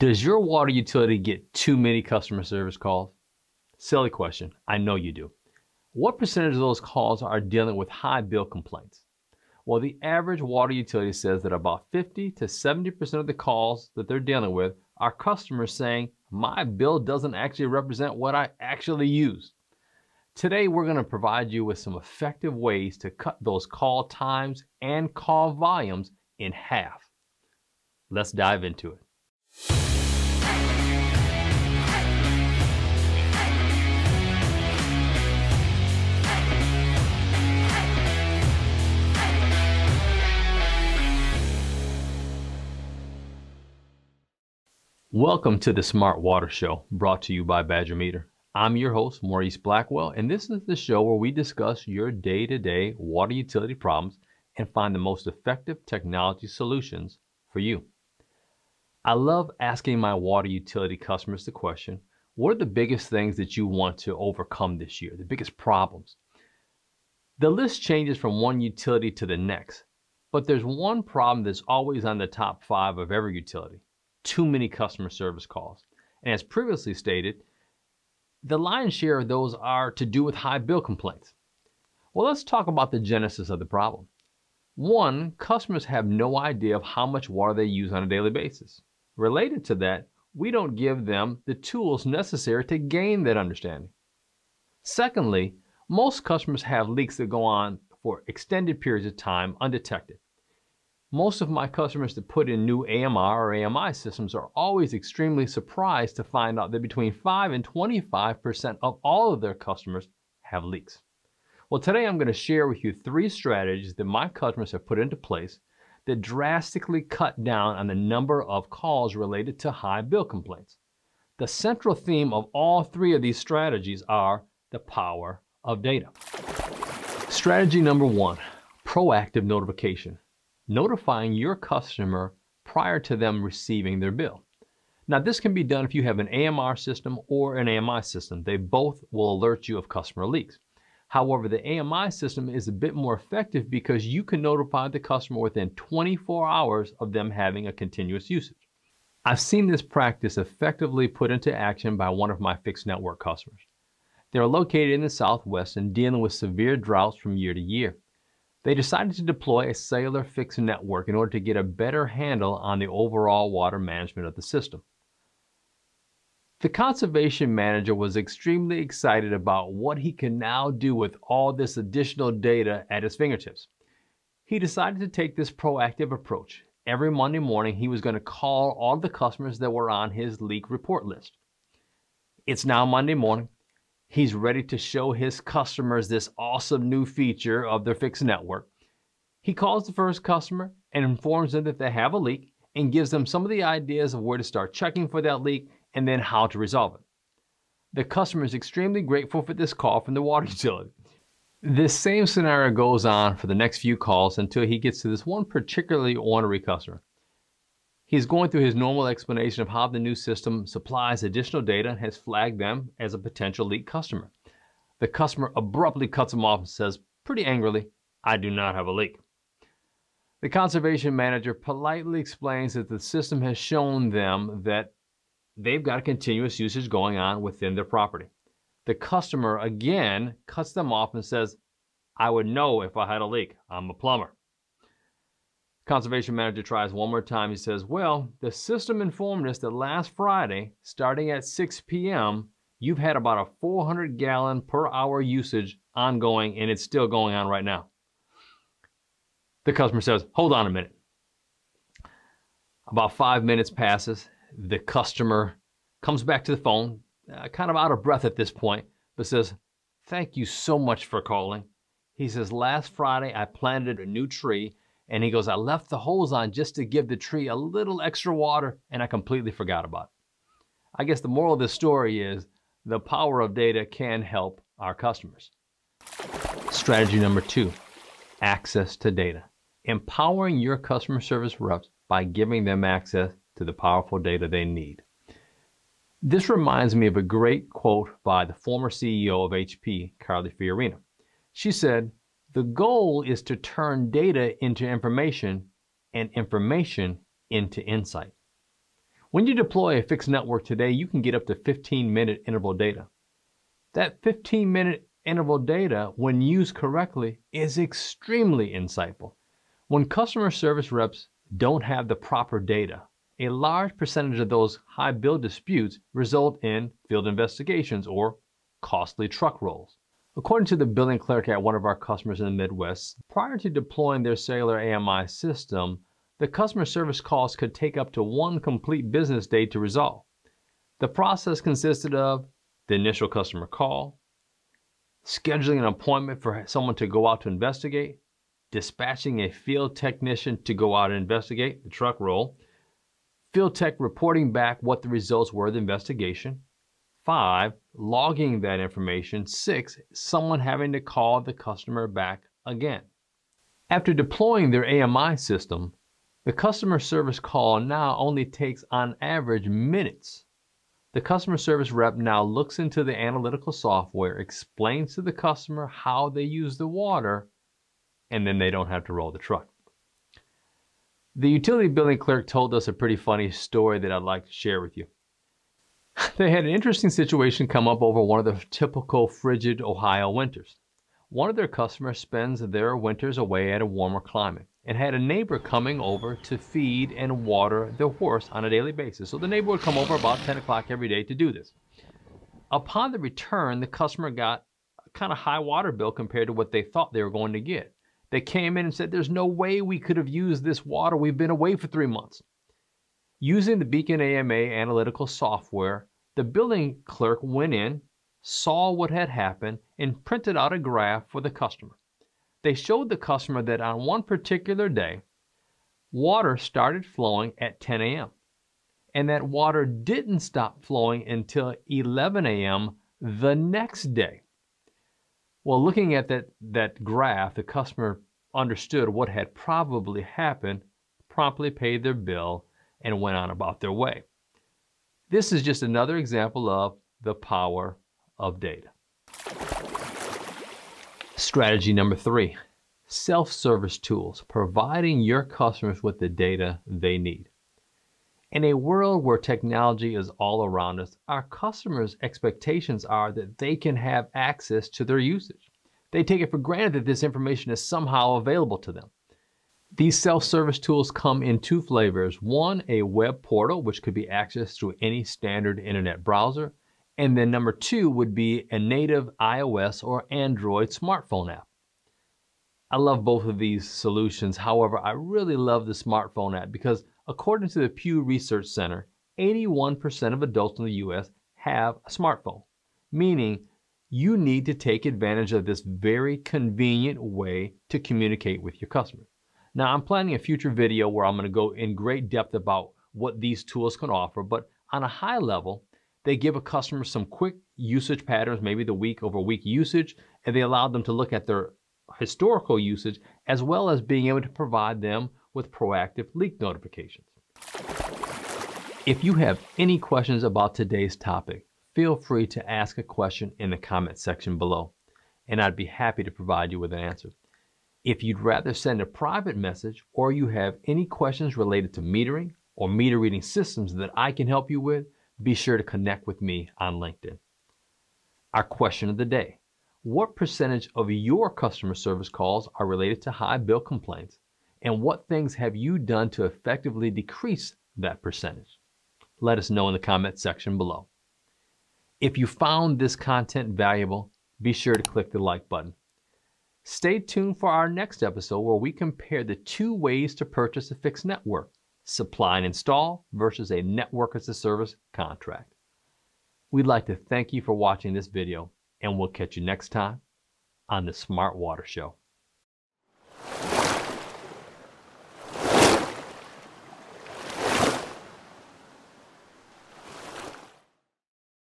Does your water utility get too many customer service calls? Silly question. I know you do. What percentage of those calls are dealing with high bill complaints? Well, the average water utility says that about 50 to 70% of the calls that they're dealing with are customers saying, my bill doesn't actually represent what I actually use. Today, we're going to provide you with some effective ways to cut those call times and call volumes in half. Let's dive into it. Welcome to the Smart Water Show, brought to you by Badger Meter. I'm your host, Maurice Blackwell, and this is the show where we discuss your day to day water utility problems and find the most effective technology solutions for you. I love asking my water utility customers the question what are the biggest things that you want to overcome this year, the biggest problems? The list changes from one utility to the next, but there's one problem that's always on the top five of every utility too many customer service calls. And as previously stated, the lion's share of those are to do with high bill complaints. Well, let's talk about the genesis of the problem. One, customers have no idea of how much water they use on a daily basis. Related to that, we don't give them the tools necessary to gain that understanding. Secondly, most customers have leaks that go on for extended periods of time undetected. Most of my customers that put in new AMR or AMI systems are always extremely surprised to find out that between 5 and 25% of all of their customers have leaks. Well, today I'm going to share with you three strategies that my customers have put into place that drastically cut down on the number of calls related to high bill complaints. The central theme of all three of these strategies are the power of data. Strategy number one proactive notification notifying your customer prior to them receiving their bill. Now, this can be done if you have an AMR system or an AMI system. They both will alert you of customer leaks. However, the AMI system is a bit more effective because you can notify the customer within 24 hours of them having a continuous usage. I've seen this practice effectively put into action by one of my fixed network customers. They are located in the Southwest and dealing with severe droughts from year to year. They decided to deploy a cellular fixed network in order to get a better handle on the overall water management of the system. The conservation manager was extremely excited about what he can now do with all this additional data at his fingertips. He decided to take this proactive approach. Every Monday morning, he was going to call all the customers that were on his leak report list. It's now Monday morning. He's ready to show his customers this awesome new feature of their fixed network. He calls the first customer and informs them that they have a leak and gives them some of the ideas of where to start checking for that leak and then how to resolve it. The customer is extremely grateful for this call from the water utility. This same scenario goes on for the next few calls until he gets to this one particularly ornery customer. He's going through his normal explanation of how the new system supplies additional data and has flagged them as a potential leak customer. The customer abruptly cuts him off and says, pretty angrily, I do not have a leak. The conservation manager politely explains that the system has shown them that they've got a continuous usage going on within their property. The customer again cuts them off and says, I would know if I had a leak. I'm a plumber. Conservation manager tries one more time. He says, Well, the system informed us that last Friday, starting at 6 p.m., you've had about a 400 gallon per hour usage ongoing, and it's still going on right now. The customer says, Hold on a minute. About five minutes passes. The customer comes back to the phone, uh, kind of out of breath at this point, but says, Thank you so much for calling. He says, Last Friday, I planted a new tree and he goes, I left the hose on just to give the tree a little extra water, and I completely forgot about it. I guess the moral of this story is the power of data can help our customers. Strategy number two access to data. Empowering your customer service reps by giving them access to the powerful data they need. This reminds me of a great quote by the former CEO of HP, Carly Fiorina. She said, the goal is to turn data into information and information into insight. When you deploy a fixed network today, you can get up to 15 minute interval data. That 15 minute interval data, when used correctly, is extremely insightful. When customer service reps don't have the proper data, a large percentage of those high bill disputes result in field investigations or costly truck rolls. According to the billing clerk at one of our customers in the Midwest, prior to deploying their cellular AMI system, the customer service calls could take up to one complete business day to resolve. The process consisted of the initial customer call, scheduling an appointment for someone to go out to investigate, dispatching a field technician to go out and investigate the truck roll, field tech reporting back what the results were of the investigation, five, logging that information, six, someone having to call the customer back again. After deploying their AMI system, the customer service call now only takes on average minutes the customer service rep now looks into the analytical software, explains to the customer how they use the water, and then they don't have to roll the truck. The utility billing clerk told us a pretty funny story that I'd like to share with you. They had an interesting situation come up over one of the typical frigid Ohio winters. One of their customers spends their winters away at a warmer climate and had a neighbor coming over to feed and water their horse on a daily basis. So the neighbor would come over about 10 o'clock every day to do this. Upon the return, the customer got a kind of high water bill compared to what they thought they were going to get. They came in and said, There's no way we could have used this water. We've been away for three months. Using the Beacon AMA analytical software, the billing clerk went in, saw what had happened, and printed out a graph for the customer they showed the customer that on one particular day, water started flowing at 10 a.m. and that water didn't stop flowing until 11 a.m. the next day. Well, looking at that, that graph, the customer understood what had probably happened, promptly paid their bill, and went on about their way. This is just another example of the power of data. Strategy number three self service tools, providing your customers with the data they need. In a world where technology is all around us, our customers' expectations are that they can have access to their usage. They take it for granted that this information is somehow available to them. These self service tools come in two flavors one, a web portal, which could be accessed through any standard internet browser, and then number two would be a native iOS or Android smartphone app. I love both of these solutions. However, I really love the smartphone app because according to the Pew Research Center, 81% of adults in the US have a smartphone, meaning you need to take advantage of this very convenient way to communicate with your customers. Now, I'm planning a future video where I'm going to go in great depth about what these tools can offer, but on a high level, they give a customer some quick usage patterns, maybe the week over week usage, and they allow them to look at their historical usage as well as being able to provide them with proactive leak notifications. If you have any questions about today's topic, feel free to ask a question in the comment section below, and I'd be happy to provide you with an answer. If you'd rather send a private message or you have any questions related to metering or meter reading systems that I can help you with, be sure to connect with me on LinkedIn. Our question of the day What percentage of your customer service calls are related to high bill complaints? And what things have you done to effectively decrease that percentage? Let us know in the comment section below. If you found this content valuable, be sure to click the like button. Stay tuned for our next episode where we compare the two ways to purchase a fixed network supply and install versus a network as a service contract. We'd like to thank you for watching this video and we'll catch you next time on the Smart Water Show.